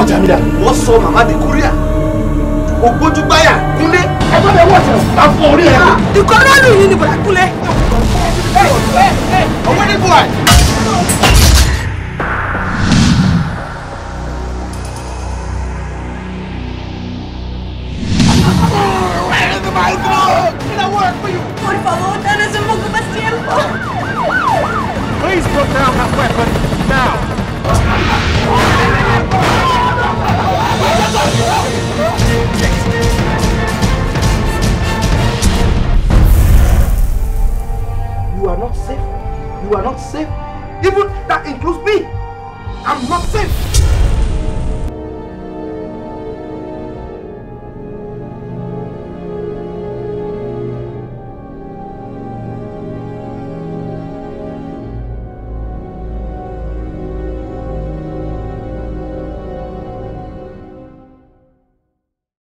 ọjà mi dà. wọ́n sọ màmá di kúríà ògbójúgbáyà kúnlé. ẹgbẹ́ mi wọ́n ṣẹlẹ̀ máa fọ orí ẹ̀. Ah, ìkọ́lọ́ọ̀lù yìí ni bọ̀dá kúnlẹ̀. owó ní bùhà. Por favor, danos un poco más tiempo. Please put down that weapon now. Not safe. You are not safe. Even that includes me. I'm not safe.